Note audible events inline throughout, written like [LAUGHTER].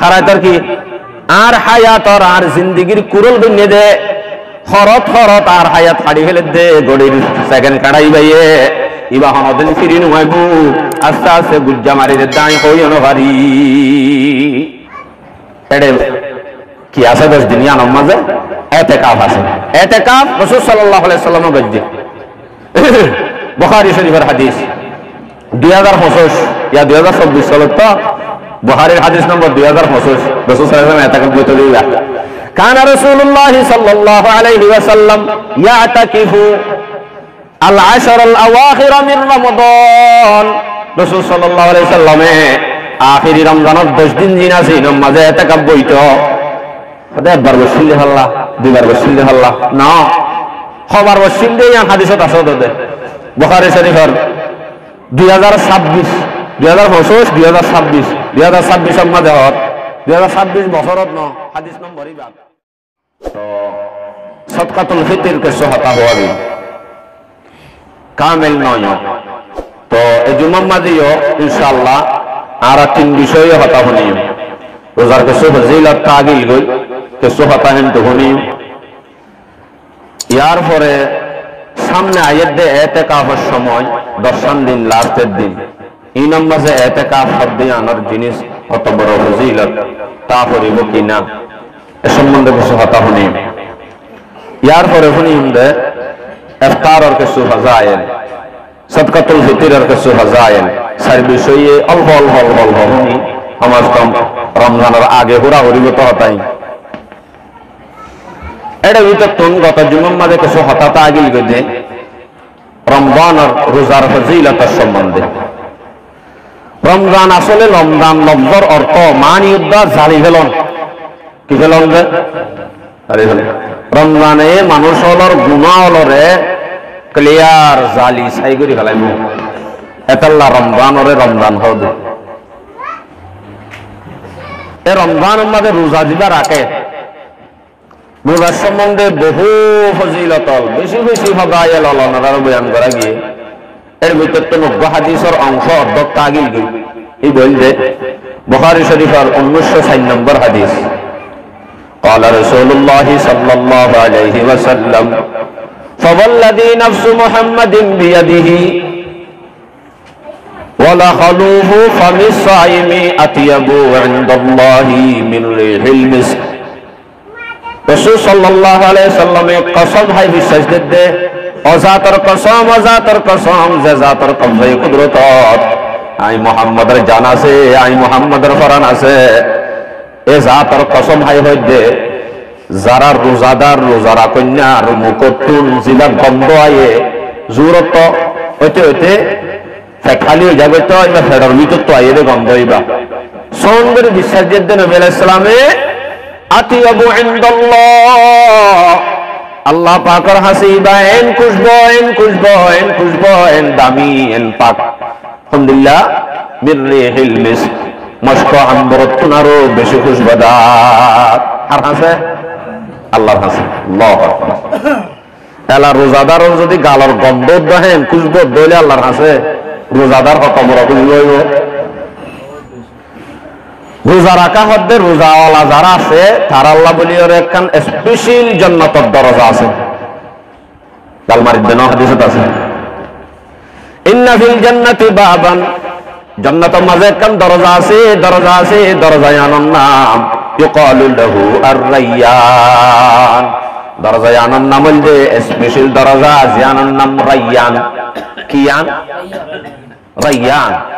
হারায়তর কি? আর হায়াতর আর জিন্দিগির কুরুল বিনে দে। হরত হরত আর হায়াত ফাড়ি ফেলে দে। গড়ির সেকেন্ড কাড়াই বাইয়ে। ইবা হনদিন ফিরি নুয়াইব আস্তে আস্তে গুজ্জা মারি দে দাই হই অনহারি এড়ে, কি আছে দশ দিন? আনম মাঝে? এতে কাপ আছে। এতে কাপ রসুল সাল্লাহ সাল্লাম গজ্জে। বখারি শরীফের হাদিস। দুই হাজার পঁচিশ, ইয়া দুই হাজার চব্বিশ সালত বহারের হাদিস নম্বর দুই হাজার পঁচিশ। রসুল সাল্লাম এত বইতে দিবা কান রাসূলুল্লাহ সাল্লাল্লাহু আলাইহি ওয়াসাল্লাম ইয়াতাকিফু আল আশর আল আওয়াখির মিন রমাদান। রাসূল সাল্লাল্লাহু আলাইহি সাল্লামে আখেরি রমজানত 10 দিন জিনা ছিল মাঝে এতাকাব বইত হদে একবার বসিলে হল্লা দুইবার বসিলে হল্লা না খবর বসিল দেই হাদিসত আছে দে বুখারী শরীফের 2026 2025 2026 দুই ছাব্বিশ দুই হাজার ছাব্বিশের মাঝে হত দুই ছাব্বিশ বছরত ন, হাদিস নম্বরই বাদ। সৎকাতুল কামেল নয়। তো এই আর তিন বিষয়ে হতা রোজার তাগিল গই তো ইয়ার পরে সামনে আয়ের দে এতে কাফের সময় দর্শন দিন, লাস্টের দিন। এই নম্বরে এতে কাফ শব্দে আনার জিনিস অত বড় ফজিলত, তা করিব কিনা এ সম্বন্ধে কিছু হতা শুনি। ইয়ার পরে শুনি দে ইফতারের কিছু ফাজাইল সদকাতুল ফিতরের কিছু ফাজাইল সার বিষয়ে অল্প অল্প অল্প অল্প শুনি। আমার কম রমজানের আগে হুরা তো হতাই। এটা ভিতর তুন গত জুমার মাঝে কিছু হতাতা আগিল গেছে। রমজানের রোজার ফজিলতার সম্বন্ধে। রমজান আসলে রমজান লব্জর অর্থ মান ইউদ্ধ জালি ফেলন কি ফেলন যে রমজানে মানুষ হলর গুণা হলরে ক্লিয়ার জালি সাই করে ফেলাইব। এতাল্লা রমজানরে রমজান হদ এ রমজান আমাদের রোজা দিবা রাখে রোজার সম্বন্ধে বহু ফজিলতল, বেশি বেশি হবাইল অলনার বয়ান করা গিয়ে এর ভিতর তো নব্য হাদিসের অংশ অর্ধক তাগিল গই এই বললে বুখারী শরীফের উনিশশো সাত নম্বর হাদিস قال رسول الله صلى الله عليه وسلم فوالذي نفس محمد بيده ولخلوه فم الصائم أطيب عند الله من ريح المسك রসুল সাল্লাল্লাহু আলাইহি সাল্লামে কসম হাই বিশ্বাস দে অজাতর কসম অজাতর কসম, যে জাতর কবজাই কুদরত। আই মোহাম্মদের জান আছে, আই মোহাম্মদের ফরান আছে। এ জাতর কসম হাই হইদে যারা রোজাদার, রোজারা কন্যার মুকটুন জিলা গন্ধ আয়ে জোরত, হইতে হইতে খালি হয়ে যাবে তো এবার ফেরার ভিতর তো আইয়ে গন্ধ হইবা। সঙ্গের বিশ্বাস দিয়ে নবী আলাইহিস সালামে, আতিয়াবু ইনদাল্লাহ। আল্লাহ পাকর হাসিবা এন খুশব এন খুশব এন খুশব, এন দামি, এন পাক। আলহামদুলিল্লাহ, মির রিহিল মিস্ক। মস্ক আম্বরতুন আরও বেশি খুশবদার। আর হাসে আল্লাহর হাসে। আল্লাহ এলা রোজাদার যদি গালর গন্ধ দহেন খুশব দইলে আল্লাহর হাসে। রোজাদার হকমরা খুশব হইব। রোজা রাখা হদ্দে রোজাওয়ালা যারা আছে, তার আল্লাহ বলিওর একখান স্পেশাল জন্নতর দরজা আছে। নাম। ইউকালু লাহু আর-রাইয়ান। দরজায় নাম হইলে স্পেশাল দরজা রাইয়ান। কিয়ান রাইয়ান।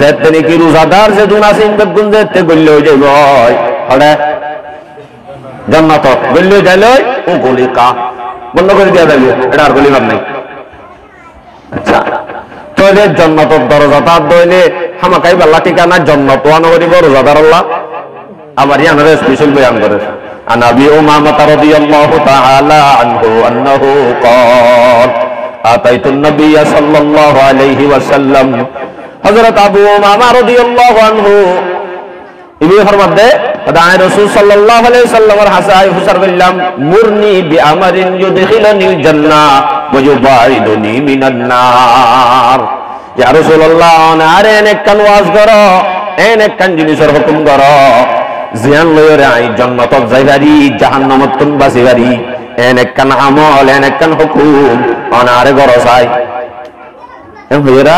যেতে নাকি রোজাদার যে দুন আছে বেগুন যেতে গল্লে হয়ে যাইব হলে জান্নাত গল্লে যাইলে ও গলি কা বন্ধ করে দিয়া যাইব এটা আর গলি ভাব নাই আচ্ছা তাহলে জন্নতর দরজা তার দইলে হামাকাই বাল্লা ঠিকানা জন্নত আনো করিব রোজাদার আল্লাহ আবার ইয়ানারে স্পেশাল বয়ান করে عن ابي امامه رضي الله تعالى عنه انه قال اتيت النبي صلى الله عليه وسلم হজরত আবু মামা রদিয়াল্লাহু আনহু। ইবনে ফরমাদে দাই রাসূল সাল্লাল্লাহু আলাইহি সাল্লামের হাসাই হুসার বললাম, মুরনি বি আমারিন ইউদখিলানি জান্নাহ ওয়া ইউবাইদুনি মিনান নার ইয়া রাসূলুল্লাহ, নারে নেক কান ওয়াজ করো এনে কান জিনিসের হুকুম করো। জিয়ান লয়রে আই জান্নাত যাইবারি জাহান্নামত তুম বাসিবারি এনে কান আমল এনে কান হুকুম, অনারে গরসাই এম হইরা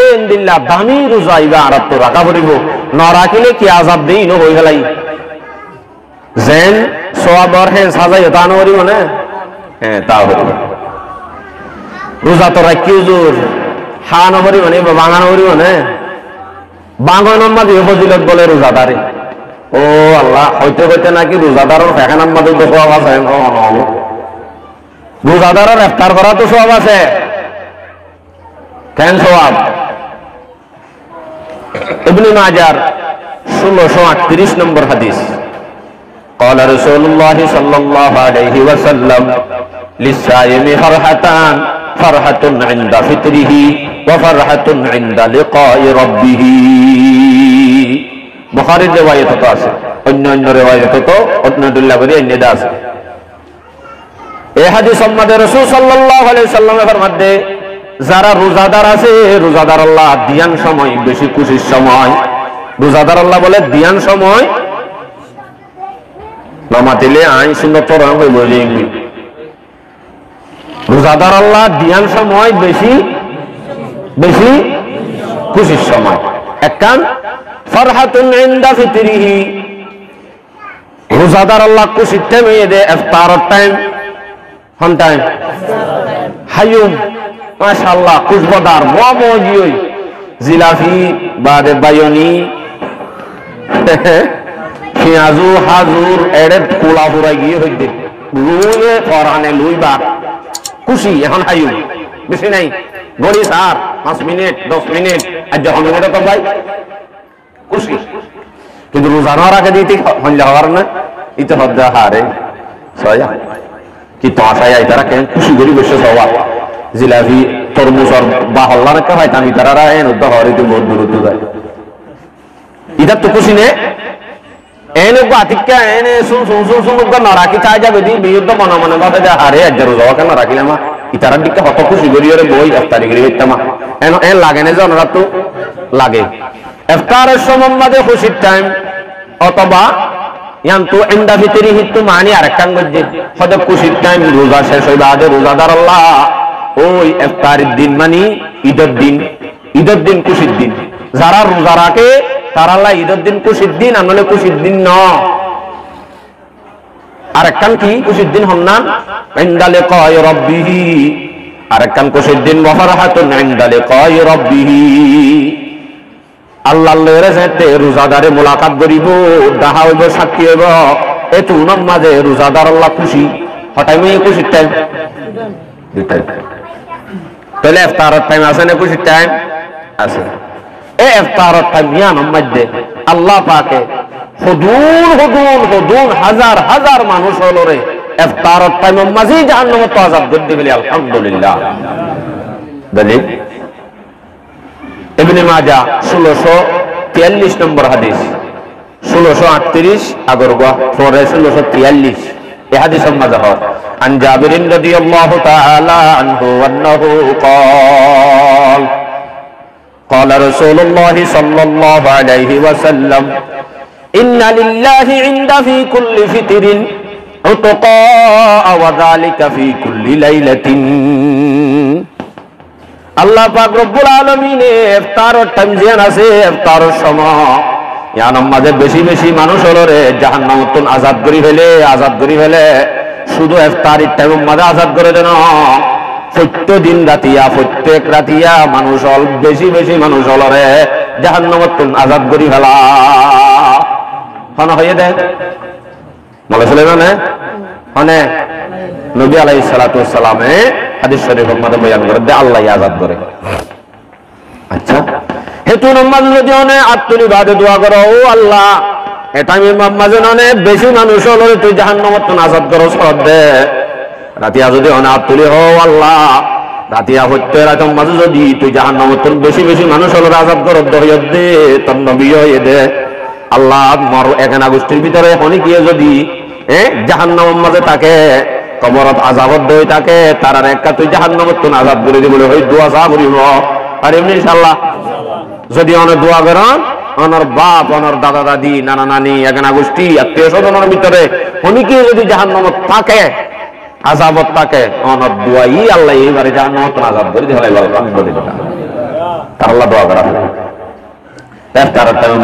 এ দামি রোজা ইবা আরাত রাখা কি আজাব হে সাজাই, তা হ্যাঁ তা হইব। রোজা তো রাখি হা বাঙা বাঙানোর মাঝে ফজিলত বলে রোজাদারে। ও আল্লাহ, হইতে হইতে নাকি রোজাদারের ফেখানার মাঝে তো সব আছে। রোজাদারের ইফতার করা তো সব আছে। কেন সওয়াব ইবনে মাজার 1638 নম্বর হাদিস قال رسول الله صلى الله عليه وسلم للصائم فرحتان فرحة عند فطره وفرحة عند لقاء ربه বুখারীর রিওয়ায়াত তো আছে অন্য অন্য রিওয়ায়াত তো অন্যদুল্লাহ বলি অন্য দাস এই হাদিস সম্মাদে রাসূল সাল্লাল্লাহু আলাইহি সাল্লামের মধ্যে যারা রোজাদার আছে, রোজাদার আল্লাহ দিয়ান সময়, বেশি খুশির সময়। রোজাদার আল্লাহ বলে, দিয়ান সময়? নামাতিলে আইন তোর হইব রোজাদার আল্লাহ দিয়ান সময়, বেশি বেশি খুশির সময়। ফরহাতুন ইনদা ফিতরিহি। রোজাদার আল্লাহ খুশির টাইম হয়ে দে টাইম হন টাইম হায়ুম মাশাআল্লাহ, খুশবদার মমজি ওই জিলাফি বাদে বায়নি। পেঁয়াজু, হাজুর, এড়ে কোলা পুরা গিয়ে হইতে। লুয়ে ফরানে লুই বাক খুশি, এখন হায়ুম বেশি নাই। গড়ি সার পাঁচ মিনিট, দশ মিনিট। আর যখন মিনিট তো ভাই, খুশি। কিন্তু রোজানো রাখে দিতে হইলে হওয়ার না। ইতে হদ্দা হারে। কি তো আশায় আই তারা কেন খুশি করি বসে সবা জিলাপি তরমুজ আর বা হল্লা না খাই আমি তারা এন হওয়ার ইতে বহুত দূরত্ব যায় ইদার তো খুশি নে? না রাখি চাই যাবে দি রোজা কেন রাখিলাম ইতারার দিকে হত খুশি বই এন লাগে না তো লাগে। সম্বন্ধে খুশির টাইম অথবা ইয়ান্তু শেষ হইবা রোজাদার আল্লাহ। ওই ইফতারের দিন মানে ঈদের দিন ঈদের দিন খুশির দিন। যারা রোজা রাখে, তারা ঈদের দিন খুশির দিন আনলে খুশির দিন ন। আরেকখান কি? খুশির দিন হন না? ইন্দালে কয় রব্বিহি। আরেকখান খুশির দিন মহারাহাতুন ইন্দালে কয় রব্বিহি। আল্লাহ লয়ের যেতে রোজাদারে মোলাকাত করিব, ডাহা হইব, সাক্ষী হইব। এত উনার মাঝে রোজাদার আল্লাহ খুশি। হঠাৎ খুশির টাইম তাহলে ইফতারের টাইম আছে না খুশির টাইম আছে। এই ইফতারের টাইম ইয়ানোর মধ্যে আল্লাহ পাকে হদুন হদুন হদুন হাজার হাজার মানুষ হলো রে ইফতারের টাইম মাঝেই জাহান্নাম তো আজাব করতে গেলি আলহামদুলিল্লাহ। দলিল ইবনে মাজাহ 1643 নম্বর হাদিস 1638 আগরগা 1643 এ হাদিস মাজাহ عن جابر رضي الله تعالى عنه أنه قال قال رسول الله صلى الله عليه وسلم إن لله عند في كل فطر عتقاء وذلك في كل ليلة আল্লাহ পাক রব্বুল আলমিনে ইফতারের টাইম জিয়ান আছে ইফতারের সময় মাঝে বেশি বেশি মানুষ হলো রে জাহান্নামতুন আজাদ করি ফেলে, আজাদ করি ফেলে। শুধু ইফতারির টাইম মাঝে আজাদ করে দেন। সত্য দিন রাতিয়া, প্রত্যেক রাতিয়া মানুষ হল, বেশি বেশি মানুষ হল রে জাহান্নামতুন আজাদ করি ফেলা। হন, হয়ে দেয় বলে ফেলে মানে মানে নবী আলাই সালাতামে হাদিস শরীফের মধ্যে বয়ান করে দে, আল্লাহ আজাদ করে। আচ্ছা। হেতু নমাজ যদি অনে আত্মনি বাদে দোয়া করো। ও আল্লাহ, এটা আমি মাঝে অনে, বেশি মানুষ হলো তুই জাহান্নামত আজাদ করো সদ দে। রাতিয়া যদি অনে আত্মলি হো আল্লাহ। রাতিয়া হইতে রাতম মাঝে যদি তুই জাহান্নামত বেশি বেশি মানুষ হলো আজাদ করো, দহিয়ত দে তোর নবী হয়ে দে। আল্লাহ, মর একানা গোষ্ঠীর ভিতরে অনেকিয়ে যদি, এ জাহান্নামের মাঝে তাকে কবরত আজাবত দই তাকে তার আর একটা তুই জাহান্নামত তো আজাদ করে দিব ওই দোয়া চা করিব। আর এমনি ইনশাআল্লাহ যদি অনেক দোয়া করেন, অনর বাপ, অনর দাদা, দাদি, নানা, নানি একানা গোষ্ঠী, আত্মীয় স্বজনের ভিতরে অনেকে যদি জাহান্নামত থাকে আজাবত থাকে, অনর দোয়াই আল্লাহ এইবারে জাহান্নামত আজাব করে দিয়ে আলহামদুলিল্লাহ তার আল্লাহ দোয়া করা হয়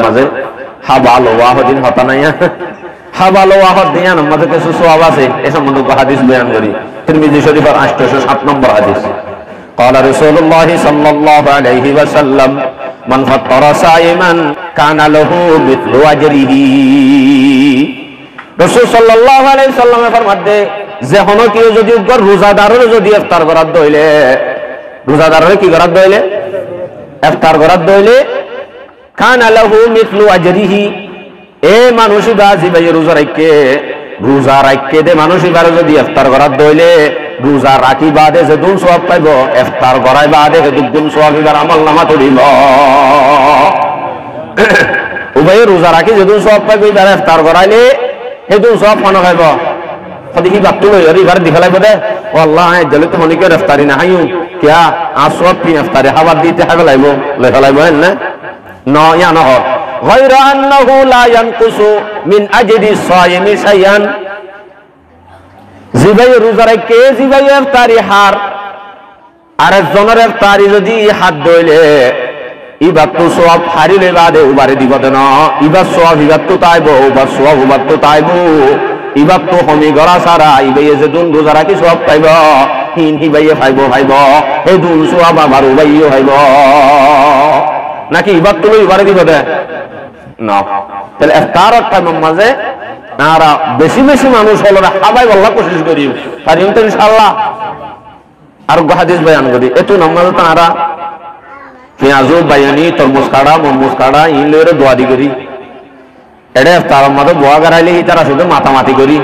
মাঝে হাবাল ওয়াহদিন হতা নাই হাবাল ওয়াহদ মাঝে কিছু আছে, এ সম্বন্ধে হাদিস বয়ান করি। শরীফের 807 নম্বর হাদিস। قال رسول الله صلى الله عليه وسلم من فطر صائما كان له مثل اجره রাসূল সাল্লাল্লাহু আলাইহি সাল্লামে ফরমাতে যে হনো কেউ যদি উপর রোজাদারের যদি ইফতার করার দইলে রোজাদারের কি করার দইলে ইফতার করার দইলে কান আলাহু মিথলু আজরিহি এ মানুষই বা জিবাই রোজা রাখকে রোজা রাখকে দে মানুষই বারে যদি ইফতার করার দইলে রোজা রাখি বাদে যে দুন সওয়াব পাইব ইফতার করাই বাদে যে দুন সওয়াব ইবার আমল নামা তরিব [COUGHS] উভয়ে রোজা রাখি যে দুন সওয়াব পাইব ইবার ইফতার করাইলে সেই দুন সওয়াব কোন পাইব সদিকি বাত্তু লই আর ইবার দিখা লাগবে দে ও আল্লাহ আই জলে তো মনিকে ইফতারি না হাইউ কিয়া আসওয়াব পি ইফতারি হাবার দিতে হাগা লাইব লেখা লাইব না নয়া নহর غير أنه لا ينقص من أجر الصائم شيئا জিবাই রোজা রেখে জিবাই ইফতারি হার। আরেকজনের ইফতারি যদি হাত দইলে ইবার তো সব হারিলে বাদে উবারে দিব দেন ইবার সব ইবার তো তাইব উবার সব উবার তো তাইব। ইবার তো হমি গড়া সারা ইবাইয়ে যে দুন রোজা রাখি সব পাইব, হিন হিবাইয়ে পাইব পাইব এই দুন সব আবার উবাইও পাইব নাকি ইবার তো ইবারে দিব দে? না। তাহলে ইফতারের টাইমের মাঝে নারা বেশি বেশি মানুষ হলো না, হাবাই বল্লা কোশিশ করি। পারিম তো ইনশাআল্লাহ। আর হাদিস বয়ান করি। এতো নামাজ তারা পেঁয়াজু, বায়ানি, তরমুজ কাড়া, মরমুজ কাড়া করি। এডে ইফতারের মাঝে বোয়া গারাইলে ই তারা শুধু মাতামাতি করি।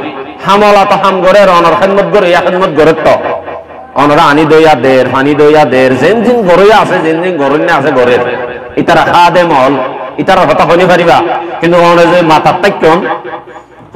হামলা তো হাম করে অনর খেদমত করে ইয়া খেদমত করে তো। অনরা আনি দইয়া দের পানি দইয়া দের, যেন জিন গরইয়া আছে, যেন জিন গরইনে আছে গরের ইতারা খা দে মল ইতারা হতা হনি পারিবা। কিন্তু অনে যে মাথার তাইকন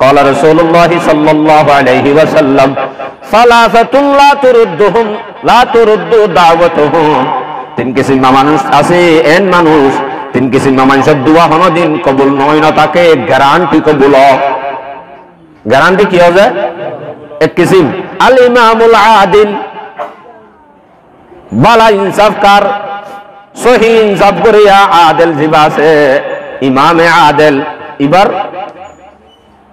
قال رسول الله صلى الله عليه وسلم ثلاثة لا تردهم لا ترد دعوتهم তিন কিসিম মানুষ আছে এন মানুষ তিন কিসিম মানুষের দোয়া হন দিন কবুল নয় না তাকে গ্যারান্টি কবুল গ্যারান্টি কি হবে এক কিসিম আল ইমামুল আদিল বালা ইনসাফকার সহি ইনসাফ করিয়া আদেল জিবা আছে ইমামে আদেল এবার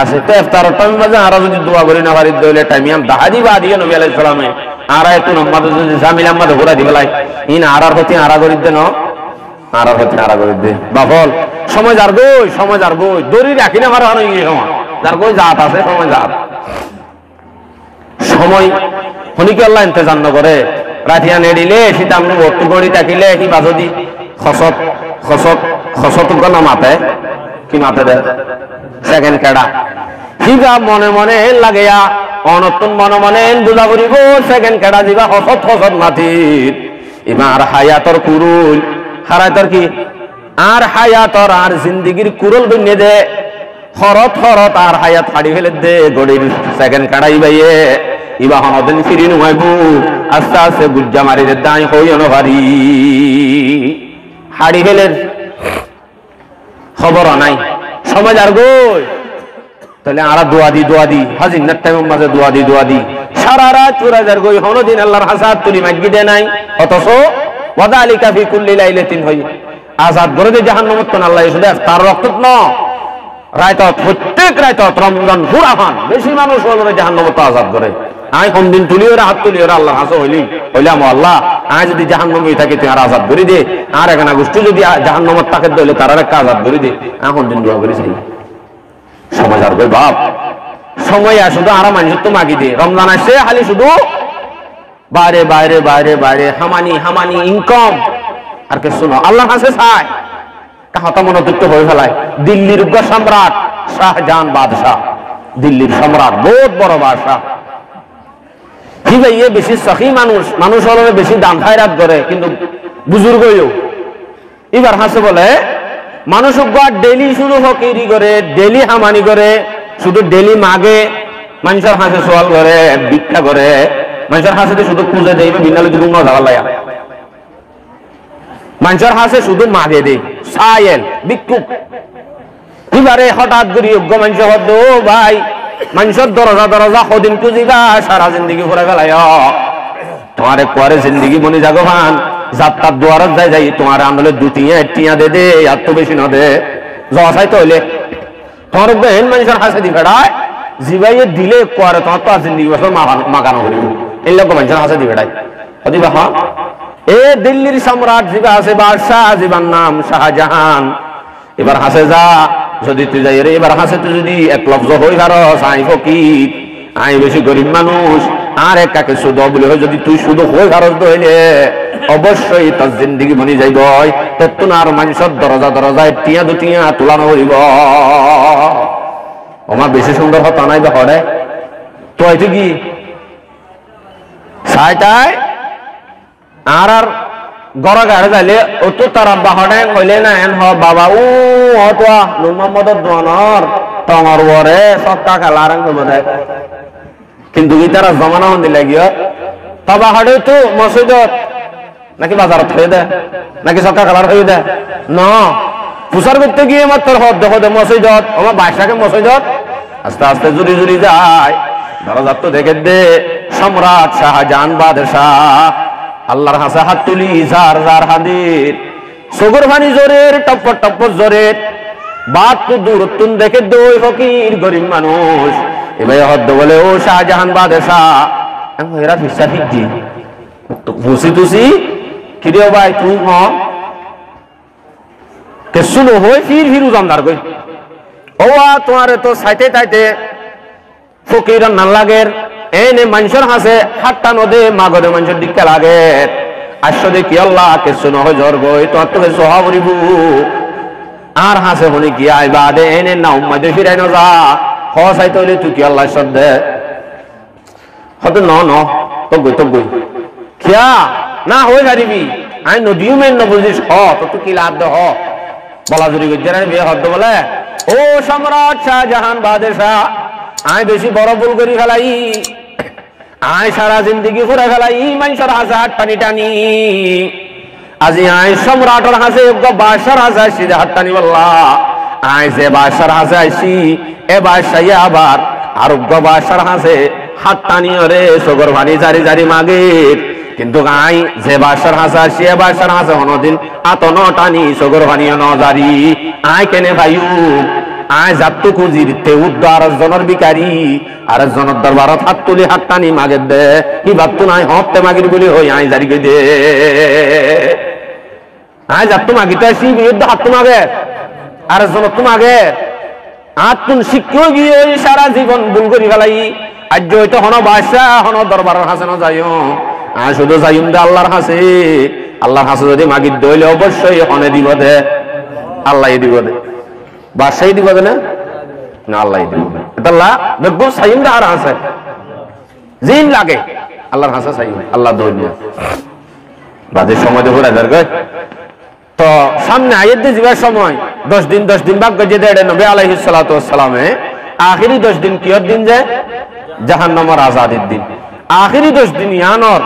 আছে। তো এফতার টাইম বাজে যদি দোয়া করি না পারি দইলে টাইম আম দাহাদি বা দিয়ে নবী আলাইহিস সালামে। আর একটু নম্বর যদি জামিল আহমদ ঘোরা দিবেলাই ইন আরার হতে আরা করি দে ন। আরার হতে আরা করি দে। বাফল, সময় যার গই, সময় যার গই। দড়ি রাখি না মারা হয় সময়। যার গই জাত আছে, সময় জাত। সময় হনিকে আল্লাহ ইন্তজাম করে? রাতিয়া নেড়িলে সীতা আমি ভর্তি করি থাকিলে, সি বাজদি। খসত খসত খসত না মাতে কি মাতে দে সেকেন্ড কেডা। সিবা মনে মনে লাগেয়া, অনতুন মনে মনে বুঝা করিব সেকেন্ড কেডা দিবা হসত হসত মাতির ইমার হায়াতর কুরুল। হারায়তর কি? আর হায়াতর আর জিন্দিগির কুরুল বিনে দে। হরত হরত আর হায়াত ফাড়ি ফেলে দে, গড়ির সেকেন্ড কাড়াই বাইয়ে। ইবা হনদিন ফিরি নুয়াইব আস্তে আস্তে গুজ্জা মারি দে দাই হই অনভারি হাড়ি ফেলের খবর নাই। সমাজ আর গই। তাহলে আরা দোয়া দি দোয়া দি। হাজির না টাইমের মাঝে দোয়া দি দোয়া দি। সারা রাত চুরা যার গই। হনদিন আল্লাহর হাসাত তুলি মাগি দে নাই। অথচ ওয়াদা আলী কাফি কুল্লি লাইলাতিন হই। আজাদ করে দে জাহান্নামত কোন আল্লাহ শুধু তার রক্ত ন রায়তত, প্রত্যেক রায়তত রমজান ফুরাহান বেশি মানুষ হল জাহান্নামত আজাদ করে। আই কোন দিন তুলি ওরা হাত তুলি ওরা আল্লাহ হাসো হইলি। হইলাম আল্লাহ, আই যদি জাহান্নামে থাকে, তুই আর আজাদ করে দে। আর এখানে গোষ্ঠী যদি জাহান্নামত তাকে দইলে তার আর একটা আজাদ করে দে। এখন দিন দোয়া করিস সমাজ আর বাপ। সময় আর শুধু আরাম মানুষ তো মাগি দে। রমজান আসে খালি শুধু বাইরে বাইরে বাইরে বাইরে, হামানি হামানি ইনকাম আর কে শুনো আল্লাহ হাসে চায় কাহতা মনোযুক্ত হয়ে ফেলায়। দিল্লির উগ্র সম্রাট শাহজাহান বাদশাহ। দিল্লির সম্রাট, বহুত বড় বাদশাহ। ঠিক আছে ইয়ে বেশি সখী মানুষ মানুষ হলে বেশি দাম খায়রাত করে কিন্তু বুজুর্গও এবার হাসে বলে, মানুষ ডেলি শুধু হকিরি করে, ডেলি হামানি করে, শুধু ডেলি মাগে, মানুষের হাসে সোয়াল করে, ভিক্ষা করে, মানুষের হাসে শুধু খুঁজে দেয় বিনালে মজা লায়া মানুষের হাসে শুধু মাগে ভিক্ষুক। এবারে হঠাৎ করে যোগ্য মানুষ ও ভাই মানুষের দরজা দরজা সদিন খুঁজিবা, সারা জিন্দগি ঘুরে গেলাই তোমার কুয়ারে জিন্দগি বনি যাগো ভান। যাত্রার দুয়ারত যাই যাই, তোমার আন্দোলন দুটিয়া টিয়া দে দে, আর তো বেশি না দে। যাওয়া চাই তৈলে তোমার বেহেন মানুষের হাসে দি ফেড়ায় জিবাইয়ে দিলে কুয়ারে তোমার তো আর জিন্দগি বছর মাগানো করিব এই লোক মানুষের হাসে দি ফেড়ায় দিবা হ্যাঁ এ দিল্লির সম্রাট, জিবা আছে বাদশাহ, জিবার নাম শাহজাহান। এবার হাসে যা। যদি তুই যাই রে এবার হাসে তুই যদি এক লফজ হই ভারস আই ফকির, আই বেশি গরিব মানুষ, আর এক কাকে শুধু বলে হয় যদি তুই শুধু হই ভারস দইলে, অবশ্যই তোর জিন্দিগি বনি যাইব তোর তো আর মানুষের দরজা দরজায় টিয়া দুটিয়া তোলানো হইব। আমার বেশি সুন্দর হতো নাই বা হরে তো কি সাইটাই, আর আর গড় যাইলে ও তো তার হডে কইলে না এন হ বাবা ও হতোয়া নুন মোহাম্মদ দোয়ানর তোমার ওরে সক্কা খেলা রঙ বোধ কিন্তু কি তারা জমানা হন্দি লাগিও তবা হডে তো মসজিদত নাকি বাজারত হয়ে দে? নাকি সক্কা খেলার হয়ে দে? ন পুষার করতে গিয়ে মাত্র হদ দেখো দে মসজিদত আমার বাসাকে মসজিদত আস্তে আস্তে জুড়ি জুড়ি যায়। দরজার তো দেখে দে। সম্রাট শাহজাহান বাদশাহ। আল্লাহর হাসে হাত তুলি যার যার হাদির। সগর ভানি জোরের টপ্পর টপ্পর জোরের। বাদ তো দূর, তুন দেখে দই ফকির, গরিব মানুষ। এবার হদ্দ বলে, ও শাহজাহান বাদশাহ। এরা ফিসা ফিজি ভুসি তুসি কিরে ভাই, তুই হ। কে শুনো হই, ফির ফির উজামদার কই। ও তোমারে তো সাইতে তাইতে ফকির নাল লাগের এনে মানুষের হাসে হাতটা নদে মাগরে মানুষের দিকে লাগে। আসো দেখি আল্লাহ কে শুনো হয় জ্বর গই তোমার তোকে সোহা করিব আর হাসে হনি কি আই বাদে, এনে না উম্মাদে ফিরাই না যা। হসাই তৈলে তুই কি আল্লাহ সদ্দে হয়তো ন ন তো গই তো গই খিয়া না, হয়ে যারিবি আই নদীও মেন ন বুঝিস, হ, তো তুই কি লাভ দে, হ। বলা জুড়ি গজ্জারের বিয়ে হদ্দ বলে। ও সম্রাট শাহজাহান বাদশাহ। আয় বেশি বড় ভুল করি ফেলাই। আয় সারা জিন্দগি ঘুরে ফেলাই, মানুষের হাসে হাত টানি টানি। আজি আয় সম্রাটর হাসে বাসার হাসে আসছি হাত টানি বললা। আয় যে বাসার হাসে আইসি এ বাসাই আবার আরোগ্য বাসার হাসে। হাত টানি রে সগর ভানি জারি জারি মাগে কিন্তু আই যে বাসার হাসা সে বাসার হাসা হনদিন আত ন টানি সগর ভানিয়া ন জারি আই কেনে ভাইউ আয় যাত্তু খুঁজির তে উদ্দ আর জনের বিকারি আর জনের দরবারত হাত তুলি, হাত টানি মাগে দে। কি ভাবতো নাই হতে মাগির বলি হই, আই জারি দে। আয় যাত্তু মাগিতে আসি, বিরুদ্ধে হাত তো মাগে, আর জনের তো মাগে। হাত তুন শিক্ষিও গিয়ে সারা জীবন ভুল করি ফেলাই। আজ হয়তো হন বাসা হন দরবারের হাসে না যাইও। আর শুধু যাইম দে আল্লাহর হাসে। আল্লাহর হাসে যদি মাগির দইলে অবশ্যই হনে দিব দে। আল্লাহ দিব দে। বাদশাহী দিব না না আল্লাহ দিব। আল্লাহ দেখব সাইম আর হাসে জিন লাগে। আল্লাহর হাসা সাইম আল্লাহ ধর্মীয় বাদের সময় দেখো রাজার গয়। তো সামনে আয়ের দিয়ে যাবার সময়, দশ দিন দশ দিন বাক গজে দেড়ে নবী আলাইহি সালামে আখিরি দশ দিন কিয়র দিন যায় জাহান নামর আজাদের দিন। আখিরি দশ দিন ইয়ানর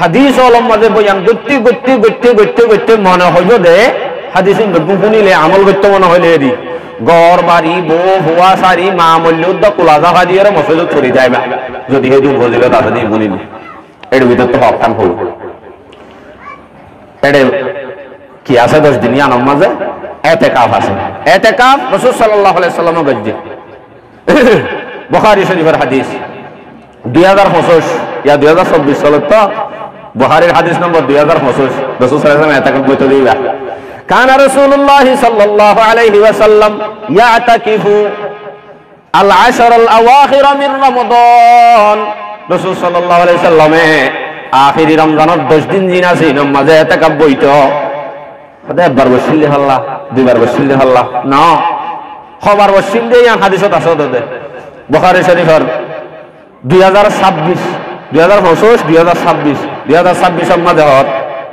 হাদিস অলম মাঝে বয়ান গত্তি গত্তি গত্তি গত্তি গত্তি মনে হইব দে হাদিস শুনিলে আমল গত্য মনে হইলে এরি গড় বাড়ি, বউ, ভুয়া সারি মা মল্য উদ্দা কুলাজা ভাজি আর মসজিদ ছড়ি যায় যদি হেতু বুঝিল তাতে দিয়ে বুনিনি এর ভিতর তো হকান হল। এড়ে কি আছে দশ দিন আনম মাঝে? এতে কাপ আছে। এতে কাপ রসুল সাল্লাহ সাল্লাম গজ্জে। বখারি শরীফের হাদিস। দুই হাজার পঁচিশ ইয়া দুই হাজার চব্বিশ সালত তো বহারির হাদিস নম্বর দুই হাজার পঁচিশ। রসুল সাল্লাম এতে কাপ বইতে দিবা। কান রাসূলুল্লাহ সাল্লাল্লাহু আলাইহি ওয়াসাল্লাম ইয়াতাকিফু আল আশর আল আওয়াখির মিন রমাদান। রাসূল সাল্লাল্লাহু আলাইহি সাল্লামে আখেরি 10 দিন দিন আছে নামাজে এতাকাব বইতো হদে একবার বসিলে হল্লা, দুইবার বসিলে হল্লা। না খবর বসিল দেই হাদিসত আছে দে বুখারী শরীফের 2026 2025 2026 2026 সম্মাদে হত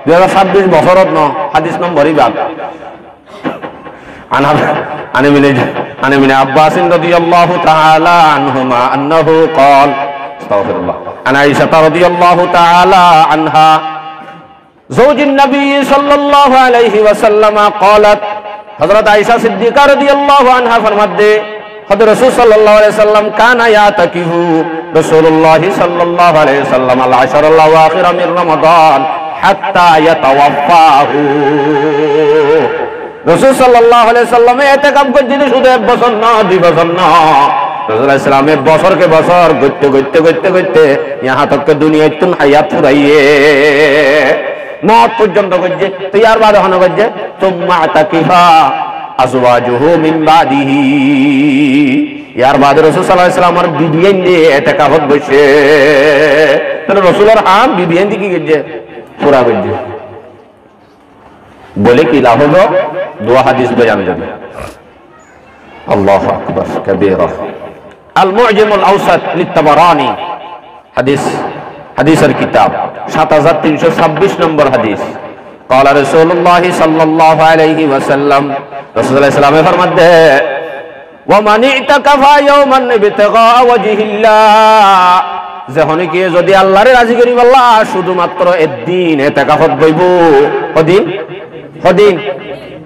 দুই হাজার ছাব্বিশ বছরত ন হাদিস নম্বরই বাদ عن عن ابن عن ابن عباس رضي الله تعالى عنهما انه قال استغفر الله عن عائشة رضي الله تعالى عنها زوج النبي صلى الله عليه وسلم قالت حضرت عائشة صديقة رضي الله عنها فرمت حضرت رسول صلى الله عليه وسلم كان يعتكف رسول الله صلى الله عليه وسلم العشر الأواخر من رمضان হাত্তা ইয়াতাওয়াফাহু রাসূল সাল্লাল্লাহু আলাইহি সাল্লামে ইতিকাফ করতে এক বছর না, দুই বছর না। রাসূল ইসলামের বছরকে বছর করতে করতে করতে করতে ইহা তক দুনিয়ায় তুন হায়াত ফুরাইয়ে মত পর্যন্ত করছে। তো ইয়ার বাদ হন করছে তুম্মা তাকিফা আজওয়াজুহু মিন বাদিহি। ইয়ার বাদ রাসূল সাল্লাল্লাহু আলাইহি সাল্লামের বিবিয়ান দিয়ে ইতিকাফত বসে তাহলে রাসূলের হাম বিবিয়ান দিয়ে কি করছে? পুরা করছে বলে কি লাভ হলো দোয়া হাদিস বয়ান যাবে আল্লাহ আকবার কবীরা আল মুআজাম আল আওসাত লিতাবারানি হাদিস হাদিসের কিতাব 7326 নম্বর হাদিস قال رسول الله صلى الله عليه وسلم رسول الله صلى الله عليه وسلم فرمته ومن اعتكف يوما ابتغاء وجه الله যখন কি যদি আল্লাহরে রাজি করি, আল্লাহ, শুধুমাত্র একদিন এতেকাফত বইব। কদিন? কদিন?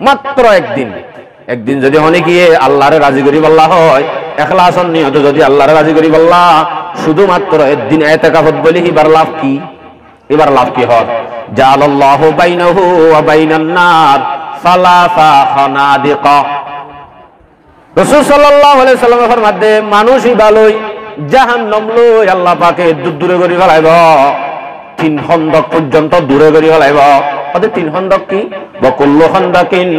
মাত্র একদিন। একদিন যদি অনেকে আল্লাহরে রাজি করি বল্লা হয়। এখলাসন নিহত যদি আল্লাহরে রাজি করি বল্লা শুধুমাত্র একদিন এতেকাফত বলি এবার লাভ কি? এবার লাভ কি হয়? জালাল্লাহু বাইনাহু ওয়া বাইনান নার সালাসা খানাদিকা। রাসূল সাল্লাল্লাহু আলাইহি সাল্লামের মধ্যে মানুষই ভালোই জাহান্নাম লই আল্লাহ পাকে দূর করে ফেলাইব। তিন খন্দক পর্যন্ত দূরে করে ফেলাইব। ওদের তিন খন্দক কি? বকুল্লু খন্দাকিন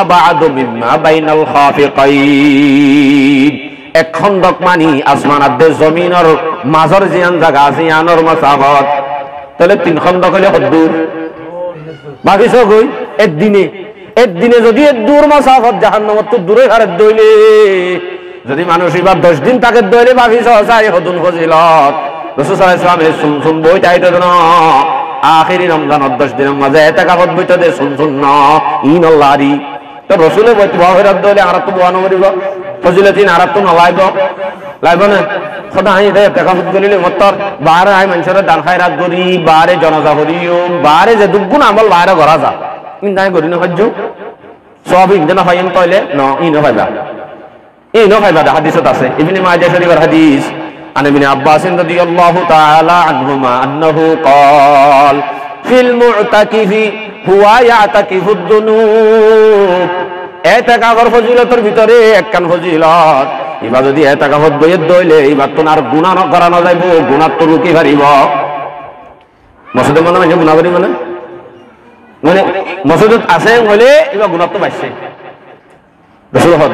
আবাদু মিম্মা বাইনাল খাফিকাইন এক খন্দক মানি আসমান আদে জমিনের মাজর জিয়ান জায়গা জিয়ানোর মাসাফত তাহলে তিন খন্দক হলে দূর? বাকি সব হই একদিনে। একদিনে যদি দূর মাসাফত জাহান্নামত তো দূরে হারে দইলে। যদি মানুষ এবার দশ দিন তাকে দইলে বাকি সহসাই হদুন ফজিলত। রসুল সাল্লাল্লাহু শুন শুন বই চাইতো না আখেরি রমজানের দশ দিনের মাঝে এতে কাপত বইতে দে শুন শুন না। ইন আল্লাহরি তো রসুলে বহেরাত দইলে আর তো বোয়ানো মরিব ফজিলতিন আর তো নলাইব। লাইব না? খোদা আই দে কাপত গলিলে মতর বারে আই মানুষের দান খায়রাত করি, বারে জনজা করিও বারে যে দুগুণ আমল বারে করা যা কিন্তু আমি করি না হজ্জ সব ফাইন কইলে, ন ইনো ফাইবা ইনো ফাইবা হাদিসত আছে ইবনে মাজাহ শরীফের হাদিস عن ابن عباس رضي الله تعالى عنهما أنه قال في المعتكف هو يعتكف الذنوب এতেকাফের ফজিলতের ভিতরে একখান ফজিলত এবার যদি এতেকাফত বইয়ের দইলে এবার তো আর গুণা ন করানো যাইব গুণার তো রুকি পারিব মসজিদে মনে হয় গুণা পারি মানে মানে মসজিদত আছে হলে এবার গুণার তো বাড়ছে রসুল হদ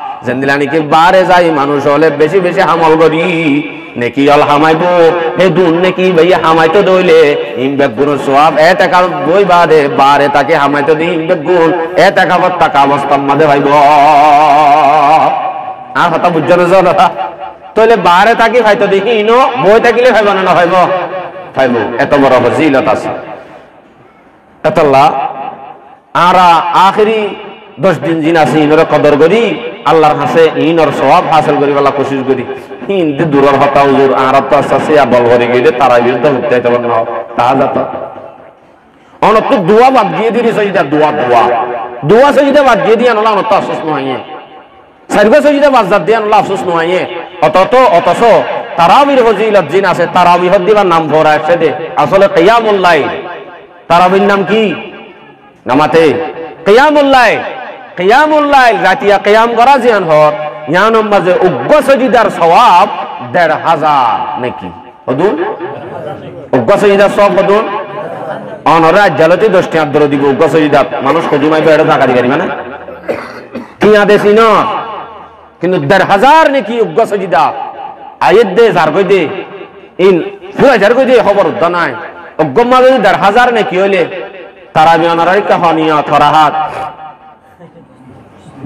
যেন দিলা নেকি বারে যাই মানুষ হলে বেশি বেশি হামল করি। নেকি অল হামাইব, হে দুন নেকি ভাইয়া হামাইতো দইলে, ইম বেগুন সওয়াব, এ টাকা বই বাদে, বারে তাকে হামাইতো দি, ইম বেগুন এ টাকা টাকা অবস্থা মাঝে ভাইব। আর কথা বুঝছ না জল তাহলে বারে তাকি খাইতো দেখি ইনো বই থাকিলে খাইব না না খাইব খাইব এত বড় ফজিলত আছে। এতল্লা আরা, আখরি দশ দিন জিন আছে, ইনর কদর করি, আল্লাহর হাসে ইনর সওয়াব হাসিল করি বলা কোশিশ করি। ইন দি দূরের হতা হুজুর আর তো আস্তে আস্তে বল করে গিয়ে তারা বিরুদ্ধে হতে হইতে না। তাহা যাত অনত দোয়া বাদ দিয়ে দিলি সজিদা দোয়া দোয়া। দোয়া সজিদা বাদ দিয়ে দিয়ে নলা অনত আশ্বাস নয় সার্ভে সজিদা বাজার দিয়ে আল্লাহ আফসোস নয় অতত, অতস তারাবির ফজিলত জিন আছে তারাবিহ দিবার নাম ভরা দে। আসলে কিয়ামুল্লাহ তারাবির নাম কি? নামাতে। কিয়ামুল্লাহ কিয়ামুল্লাহ রাতিয়া কিয়াম করা জিয়ান হর ইয়ান মাঝে উগ্র সজিদার সওয়াব দেড় হাজার নাকি। হদুন উগ্র সজিদার সওয়াব হদুন অনরা জালতি দশটি দিব উগ্র সজিদাত মানুষ বেড়ে দিগারি মানে। কি আদেশি না কিন্তু দেড় হাজার নাকি উগ্র সজিদা আয়ের দে যার কই দে, ইন পুরা যার কই দে খবর উদ্দা নাই। উগ্র মা যদি দেড় হাজার নাকি হইলে তারা বিয়ানারাই কাহানিয়ত হরাহাত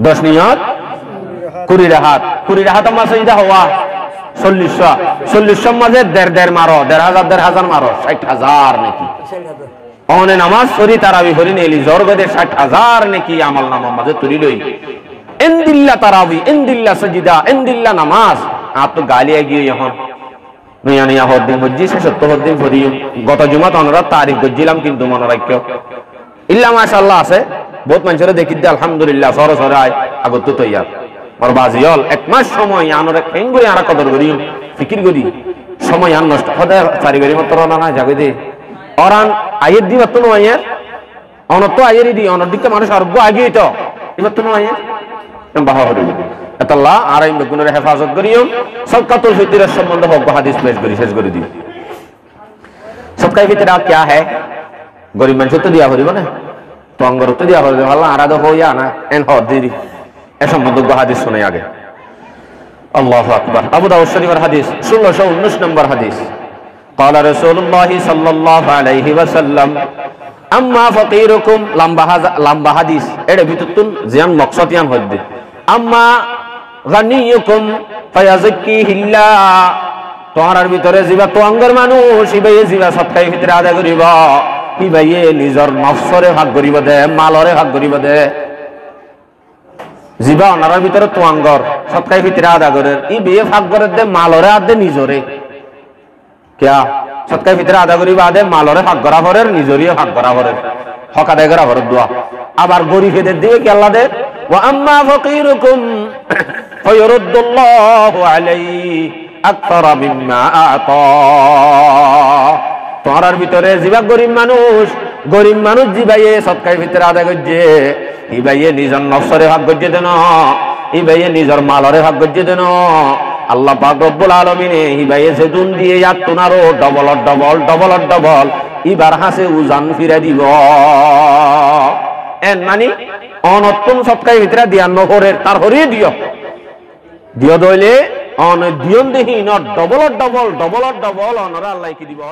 দশ নিয়ত, কুড়ি রাহাত। কুড়ি রাহাত আমার সজিদা হওয়া চল্লিশশো। চল্লিশশো মাঝে দেড় দেড় মারো, দেড় হাজার দেড় হাজার মারো, ষাট হাজার নাকি? অনে নামাজ সরি তারাবি হরি নেলি জোর গদে ষাট হাজার নাকি আমল নামার মাঝে তুলি লই। এন্দিল্লা তারাবি, এন্দিল্লা সজিদা, এন্দিল্লা নামাজ। আর তো গিয়ে এখন। নয়া নয়া হদ্দিন হজ্জি সে সত্য গত জুমাত অনরা তারিখ গজ্জিলাম কিন্তু মনে রাখ্য ইল্লা মাশাআল্লাহ আছে। বহুত মানুষের দেখি দে আলহামদুলিল্লাহ সর সরাই আগত তৈয়া আর বাজিয়ল এক মাস সময় আনরে এঙ্গুরি আরা কদর করি, ফিকির করি। সময় আর নষ্ট হতে চারি গরি মত না যাবে দে। অরান আয়ের দি মাত্র নয়ের অনত আয়েরই দি অনর দিকে মানুষ অর্গ আগে এটা এবার তো নয়ের বাহা হরি আল্লাহ, আর এই গুণের হেফাজত করিও। সবকাতুল ফিতরের সম্বন্ধে ভগ্য হাদিস পেশ করি, শেষ করে দি। সবকাই ফিতরা ক্যা হ্যাঁ গরিব মানুষ তো দিয়া হরিব না। তো অঙ্গর তো দিয়া হরিব আল্লাহ আরাদ হইয়া না এন হদ দিদি এ সম্বন্ধে হাদিস শুনে আগে আল্লাহু আকবার আবু দাউদ শরীফের হাদিস 1619 নম্বর হাদিস قال رسول الله صلى الله عليه وسلم আম্মা ফকিরুকুম লম্বা লম্বা হাদিস এর ভিতরতুন জিয়ান মকসদ ইয়ান হদ্দে আম্মা গানিয়ুকুম ফায়াযাক্কিহিল্লাহ তোমার ভিতরে জিবা তো অঙ্গের মানুষ ইবাইয়ে জিবা সৎকাই ভিতরে আদায় করিব পিবাইয়ে নিজৰ নফসরে ভাগ কৰিব দে মালরে ভাগ কৰিব দে। জিবা অনাৰৰ ভিতরে তোয়াঙ্গর সৎকাই ভিতরে আধা করে ই বিয়ে ভাগ করে দে মালরে আধে নিজরে কিয়া? সৎকাই ভিতরে আদা করি বাদে মালরে ভাগ করা ভরের নিজরিয়ে ভাগ করা ভরের হকা দেয় করা ভরের দোয়া আবার গরিবেদের দিয়ে কেল্লা দে? ওয়া আম্মা ফাকিরুকুম ফায়রুদ্দুল্লাহু আলাইহি আকতারা মিম্মা আতা। তোমার ভিতরে যিবা গরিব মানুষ গরিব মানুষ জিবাইয়ে সৎকার ভিতরে আদায় করছে। ইবাইয়ে নিজের নফসরে ভাগ করছে দেন ইবাইয়ে নিজের মালরে ভাগ করছে দেন আল্লাহ পাক রব্বুল আলমিনে ইবাইয়ে সেতুন দিয়ে ইয়াত তোনারও ডবল ডবল ডবল ডবল ইবার হাসে উজান ফিরে দিব। এন মানে অনত্তম সৎকার ভিতরে দিয়া নহরের তার হরিয়ে দিও। দিও দইলে, অন দিয়ন দেহি ন ডবল ডবল ডবল ডবল অনরা আল্লাহ কি দিব